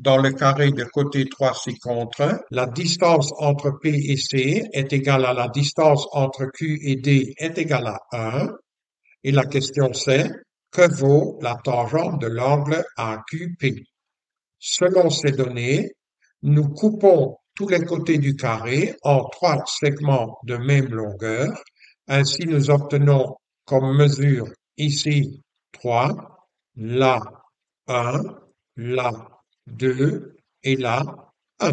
dans le carré de côté 3 ci-contre, la distance entre P et C est égale à la distance entre Q et D est égale à 1. Et la question c'est, que vaut la tangente de l'angle AQP? Selon ces données, nous coupons tous les côtés du carré en trois segments de même longueur. Ainsi, nous obtenons comme mesure ici 3, là 1, là 2 et là 1.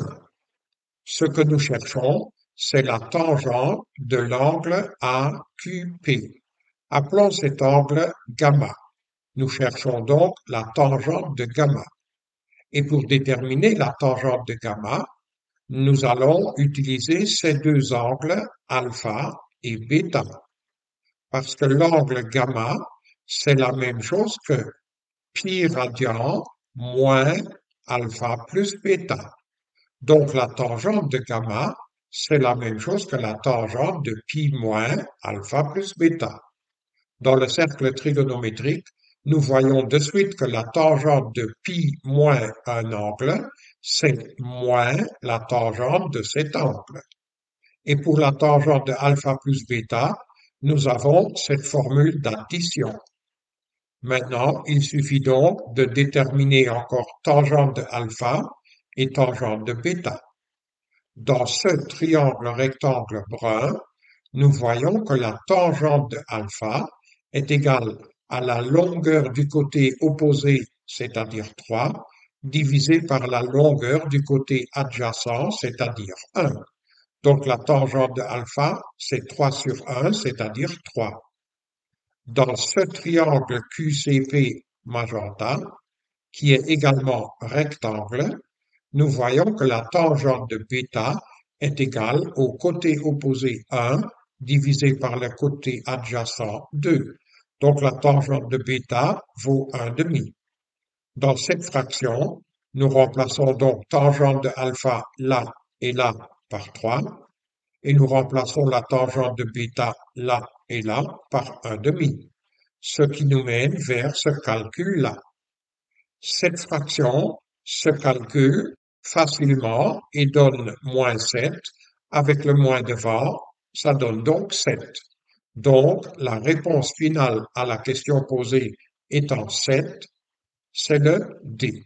Ce que nous cherchons, c'est la tangente de l'angle AQP. Appelons cet angle gamma. Nous cherchons donc la tangente de gamma. Et pour déterminer la tangente de gamma, nous allons utiliser ces deux angles alpha et bêta. Parce que l'angle gamma, c'est la même chose que pi radian moins alpha plus bêta. Donc la tangente de gamma, c'est la même chose que la tangente de pi moins alpha plus bêta. Dans le cercle trigonométrique, nous voyons de suite que la tangente de pi moins un angle, c'est moins la tangente de cet angle. Et pour la tangente de alpha plus bêta, nous avons cette formule d'addition. Maintenant, il suffit donc de déterminer encore tangente de alpha et tangente de bêta. Dans ce triangle rectangle brun, nous voyons que la tangente de alpha est égale à la longueur du côté opposé, c'est-à-dire 3, divisé par la longueur du côté adjacent, c'est-à-dire 1. Donc la tangente de alpha, c'est 3 sur 1, c'est-à-dire 3. Dans ce triangle QCP magenta, qui est également rectangle, nous voyons que la tangente de bêta est égale au côté opposé 1 divisé par le côté adjacent 2. Donc la tangente de bêta vaut 1 demi. Dans cette fraction, nous remplaçons donc tangente de alpha là et là par 3 et nous remplaçons la tangente de bêta là et là par 1 demi, ce qui nous mène vers ce calcul-là. Cette fraction se calcule facilement et donne moins 7. Avec le moins devant, ça donne donc 7. Donc, la réponse finale à la question posée étant 7, c'est le D.